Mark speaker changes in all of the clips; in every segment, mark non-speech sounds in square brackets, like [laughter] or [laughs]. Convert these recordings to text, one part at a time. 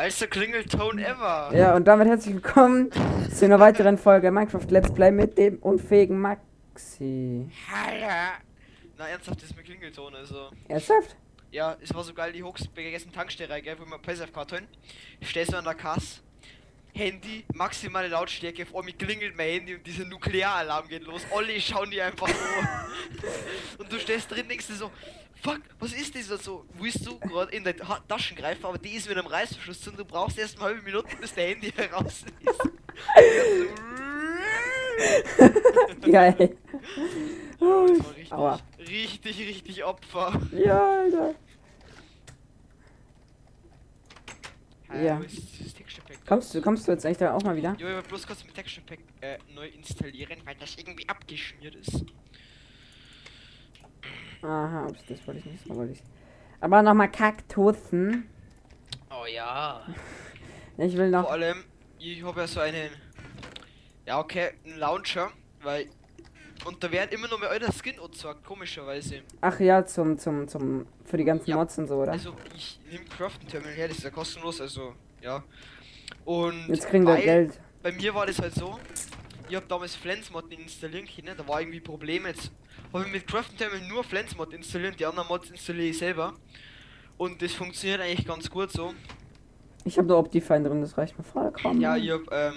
Speaker 1: Geilster Klingelton ever.
Speaker 2: Ja, und damit herzlich willkommen zu einer weiteren Folge Minecraft Let's Play mit dem unfähigen Maxi.
Speaker 1: Hallo. Na, ernsthaft, das ist mein Klingelton, also.
Speaker 2: Ernsthaft?
Speaker 1: Ja, es war so geil, die Hooks gegessen Tankstelle, gell, wo wir PSF karton Stehst du an der Kasse, Handy, maximale Lautstärke, vor mir klingelt mein Handy und dieser Nuklearalarm geht los. Alle schauen die einfach so. [laughs] und du stehst drin, denkst dir so, fuck, was ist das und so? Willst du gerade in deine Ha- Taschen greifen, aber die ist mit einem Reißverschluss und du brauchst erst mal halbe Minuten, bis der Handy heraus ist. [laughs] [laughs]
Speaker 2: Geil.
Speaker 1: Oh, das war richtig,
Speaker 2: Aua.
Speaker 1: richtig, richtig Opfer.
Speaker 2: Ja, Alter. Ja. Kommst du, kommst du jetzt echt da auch mal wieder?
Speaker 1: Jo, ich bloß kurz mit Texture Pack äh, neu installieren, weil das irgendwie abgeschmiert ist.
Speaker 2: Aha, ups, das wollte ich nicht, so wollte ich. Aber nochmal Kaktussen.
Speaker 1: Oh ja. [laughs]
Speaker 2: Ich will
Speaker 1: Vor
Speaker 2: noch.
Speaker 1: allem, ich habe ja so einen. Ja, okay, einen Launcher, weil. Und da werden immer noch mehr alter Skin angezeigt, komischerweise.
Speaker 2: Ach ja, zum, zum, zum. Für die ganzen
Speaker 1: Ja,
Speaker 2: Mods und so, oder?
Speaker 1: Also, ich nehme Crafting Terminal her, das ist ja kostenlos, also, ja. Und.
Speaker 2: Jetzt kriegen wir Geld.
Speaker 1: Bei mir war das halt so, ich habe damals Flensmod installieren können, da war irgendwie Problem jetzt. Habe ich mit Crafting Terminal nur Flensmod installieren, die anderen Mods installiere ich selber. Und das funktioniert eigentlich ganz gut so.
Speaker 2: Ich habe nur Optifine drin, das reicht mir vollkommen.
Speaker 1: Ja, ich hab, ähm.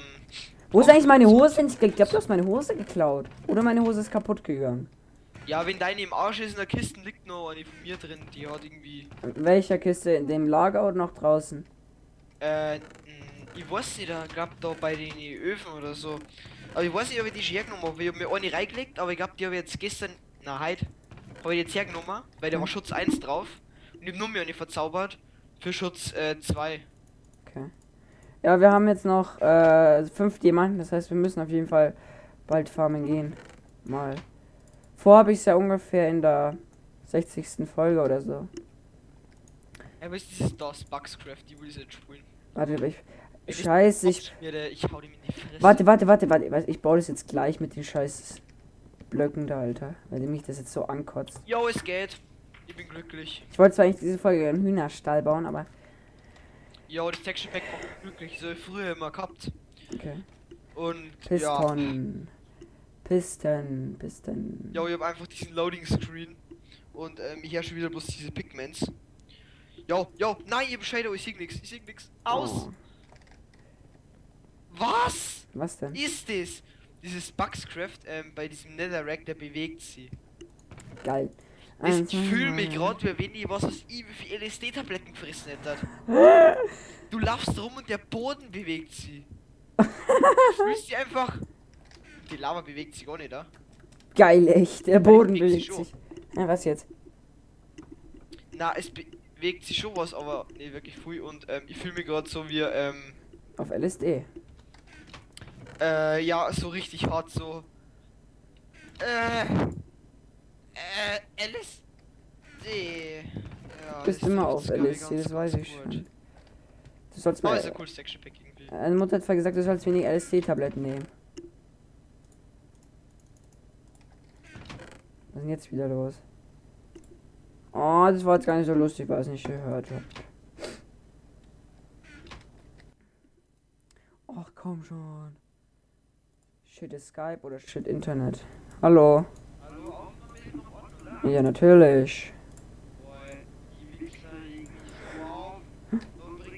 Speaker 2: Wo ist eigentlich meine Hose? Ich glaube, du hast meine Hose geklaut. Oder meine Hose ist kaputt gegangen.
Speaker 1: Ja, wenn deine im Arsch ist in der Kiste, liegt noch eine von mir drin, die hat irgendwie.
Speaker 2: In welcher Kiste? In dem Lager oder noch draußen?
Speaker 1: Äh, ich weiß nicht, da glaub da bei den Öfen oder so. Aber ich weiß nicht, ob ich die schon hergenommen habe. Ich hab mir eine reingelegt, aber ich glaube, die habe ich jetzt gestern, na heute, habe ich jetzt hergenommen, weil da war Schutz 1 drauf. Und ich hab nur mir eine verzaubert für Schutz äh, 2.
Speaker 2: Okay. Ja, wir haben jetzt noch äh, fünf Diamanten, das heißt, wir müssen auf jeden Fall bald farmen gehen. Mal. Vor habe ich es ja ungefähr in der 60. Folge oder so.
Speaker 1: Ja, was ist dieses DOS Bugscraft? Die will ich jetzt spielen.
Speaker 2: Warte, ich. Scheiße, ich.
Speaker 1: Ich.
Speaker 2: Warte, warte, warte, warte. Ich baue das jetzt gleich mit den scheiß Blöcken da, Alter. Weil mich das jetzt so ankotzt.
Speaker 1: Jo, es geht. Ich bin glücklich.
Speaker 2: Ich wollte zwar eigentlich diese Folge einen Hühnerstall bauen, aber.
Speaker 1: Jo, das Texture Pack macht glücklich. So früher immer gehabt.
Speaker 2: Okay.
Speaker 1: Und ja.
Speaker 2: Piston. Piston, Piston.
Speaker 1: Ja, ich habe einfach diesen Loading Screen und ähm, ich herrsche wieder bloß diese Pigments. Jo, jo, nein, ihr Shadow, ich sehe nix, ich sehe nix. Aus!
Speaker 2: Oh.
Speaker 1: Was
Speaker 2: Was denn?
Speaker 1: ist das? Dieses Bugscraft ähm, bei diesem Netherrack, der bewegt sie.
Speaker 2: Geil.
Speaker 1: Ich,
Speaker 2: Eins,
Speaker 1: ich fühle mich gerade, wie wenn ich was aus ihm für LSD-Tabletten gefressen hätte. [laughs] Du laufst rum und der Boden bewegt sie. [laughs] Du fühlst sie einfach. Die Lava bewegt sich gar nicht, da.
Speaker 2: Geil, echt. Der Boden
Speaker 1: bewegt sich
Speaker 2: bewegt sich. Ja, was jetzt?
Speaker 1: Na, es bewegt sich schon was, aber nee, wirklich viel. Und ähm, ich fühle mich gerade so wie, ähm,
Speaker 2: Auf LSD.
Speaker 1: Äh, ja, so richtig hart, so. Äh, äh, LSD. Ja,
Speaker 2: Bist immer auf LSD, das weiß ich
Speaker 1: gut.
Speaker 2: schon. Du sollst
Speaker 1: Oh,
Speaker 2: mal.
Speaker 1: ist ein cooles Texture Pack irgendwie.
Speaker 2: Meine Mutter hat gesagt, du sollst wenig LSD-Tabletten nehmen. Was ist denn jetzt wieder los? Oh, das war jetzt gar nicht so lustig, weil ich es nicht gehört habe. Ach komm schon. Shit ist Skype oder shit Internet. Hallo. Ja, natürlich.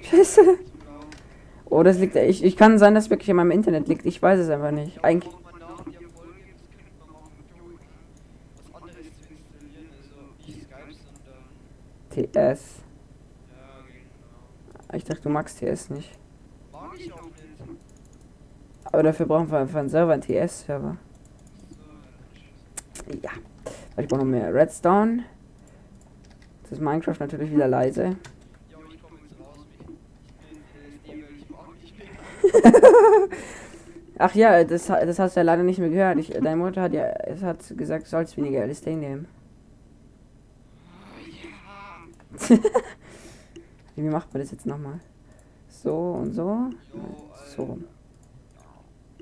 Speaker 2: Scheiße. Oh, das liegt. Ich, ich kann sein, dass wirklich an meinem Internet liegt. Ich weiß es einfach nicht. Eigentlich. TS.
Speaker 1: Genau.
Speaker 2: Ich dachte, du magst TS nicht.
Speaker 1: Mag ich auch nicht.
Speaker 2: Aber dafür brauchen wir einfach einen Server, einen TS-Server. Ja. Ich brauche noch mehr Redstone. Das ist Minecraft natürlich wieder leise. [laughs] Ach ja, das, das hast du ja leider nicht mehr gehört. Ich, deine Mutter hat ja es hat gesagt, du sollst weniger LSD nehmen. [laughs] Wie macht man das jetzt nochmal? So und so. So rum.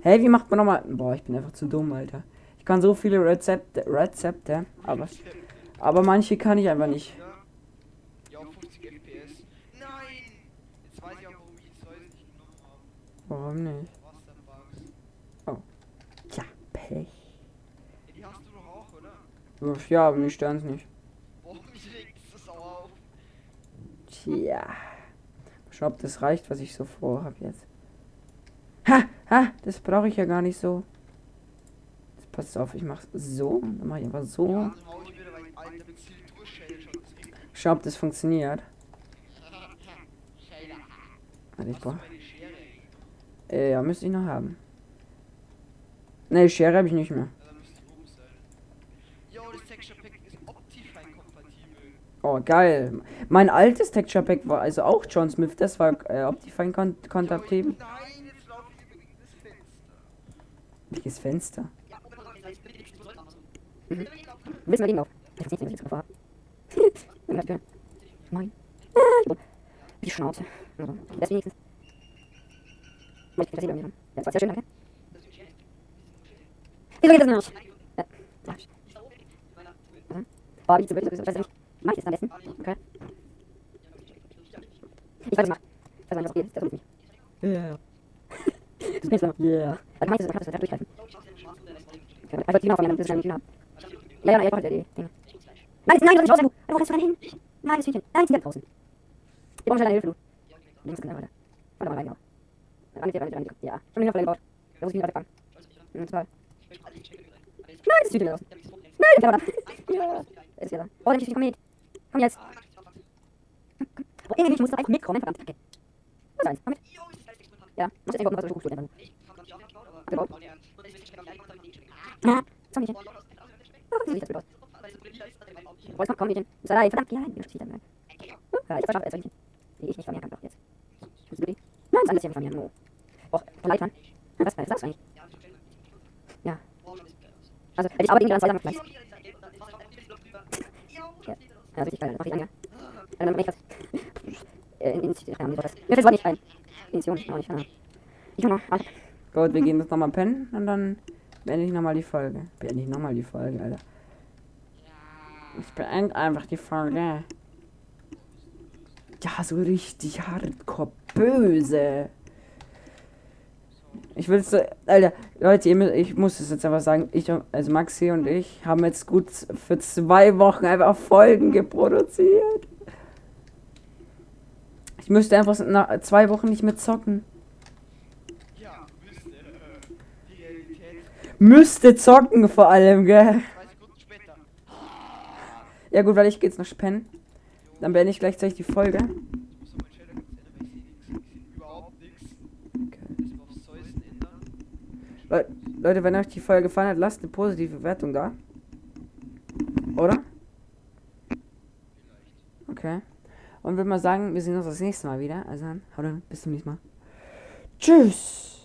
Speaker 2: Hey, wie macht man nochmal? Boah, ich bin einfach zu dumm, Alter. Ich kann so viele Rezepte, Rezepte, aber, aber manche kann ich einfach nicht.
Speaker 1: Ja, ja 50 FPS. Nein! Jetzt weiß ich auch, warum
Speaker 2: Warum nicht?
Speaker 1: Wasserbugs.
Speaker 2: Tja, Pech.
Speaker 1: Ja, die hast du doch auch, oder?
Speaker 2: Ja, aber mich stören's nicht.
Speaker 1: Warum regst du so auf?
Speaker 2: Tja. Mal schauen, ob das reicht, was ich so vorhab jetzt. Ha! Ha! Das brauche ich ja gar nicht so. Jetzt passt auf, ich mach's so. Dann mach ich einfach so. Schau, ob das funktioniert. Warte, ich
Speaker 1: Hast du
Speaker 2: brauch.
Speaker 1: meine Schere?
Speaker 2: Äh, ja, müsste ich noch haben. Ne, Schere habe ich nicht mehr. Oh, geil. Mein altes Texture Pack war also auch John Smith. Das war äh, Optifine kon kompatibel.
Speaker 1: Nein, jetzt laufe ich über das Fenster.
Speaker 2: Welches Fenster?
Speaker 3: Wissen wir gegen auf. Ich weiß nicht, was ich jetzt vorhabe. [laughs] Wenn wir das Moin. [laughs] Die Schnauze. Also, das wenigstens. Ich krieg das hier bei mir. Ja, das war sehr schön, danke. Wieso geht das nicht? Ja, ja. Mhm. Oh, wie zu blöd, ich weiß nicht. Mach ich das am besten? Okay. Ich weiß, was ich mach. Ich weiß, was geht. Das tut nicht. Ja. Das ich noch. Ja. Also, meinst du, kannst du das durchgreifen? Okay, einfach die noch von mir, das ist ja nicht haben. Ja, ja, ja, ja, die Dinge. Nein, nein, du hast nicht raus, du. Wo rennst du denn hin? Nein, das Hühnchen. Nein, die sind draußen. Wir brauchen schnell deine Hilfe, du. Links, genau, weiter. Warte mal, rein, genau. Rein rein rein. Ja, schon wieder gebaut. Da muss ich wieder wegfahren. Ja, total. Nein, das Hühnchen draußen. Nein, der Keller da. Ja, er ist ja da. Oh, dann komm mit. Komm jetzt. Oh, irgendwie, ich muss doch einfach mitkommen, verdammt, kacke. Was ist eins? Komm mit. Ja, muss jetzt was so hochstuhlen, einfach nur. Ja, so Mädchen. Oh, das sieht das gut aus. Boah, komm, komm, Mädchen. Ist da, verdammt, ja, ich schieße da. Ja, ich verschaffe es, Mädchen. Die ich nicht vermehren kann, doch, jetzt. Ist? Nein, das andere hier vermehren, no. Och, oh, leid, Mann. Ja, was, was sagst du eigentlich? Ja. Also, ich arbeite, dann zwei Sachen vielleicht. Ja, ja, richtig geil, mach ich an, ja. Ja, dann mach ich das. Äh, in, in, ja, wie war das? Mir fällt das Wort nicht ein. Initiation, auch nicht, keine Ahnung. Ich kann noch.
Speaker 2: Gut, wir gehen jetzt nochmal pennen und dann beende ich nochmal die Folge. Beende ich nochmal die Folge, Alter. Ich beende einfach die Folge. Ja, so richtig hardcore böse. Ich will so, Alter, Leute, ich muss es jetzt einfach sagen, ich, also Maxi und ich haben jetzt gut für zwei Wochen einfach Folgen geproduziert. Ich müsste einfach nach zwei Wochen nicht mehr zocken.
Speaker 1: Ja, müsste. äh.
Speaker 2: Müsste zocken vor allem, gell? Ja gut, weil ich gehe jetzt noch pennen. Dann beende ich gleichzeitig die Folge.
Speaker 1: Ändern.
Speaker 2: Leute, wenn euch die Folge gefallen hat, lasst eine positive Wertung da. Oder? Okay. Und würde mal sagen, wir sehen uns das nächste Mal wieder. Also dann, haut rein, bis zum nächsten Mal. Tschüss!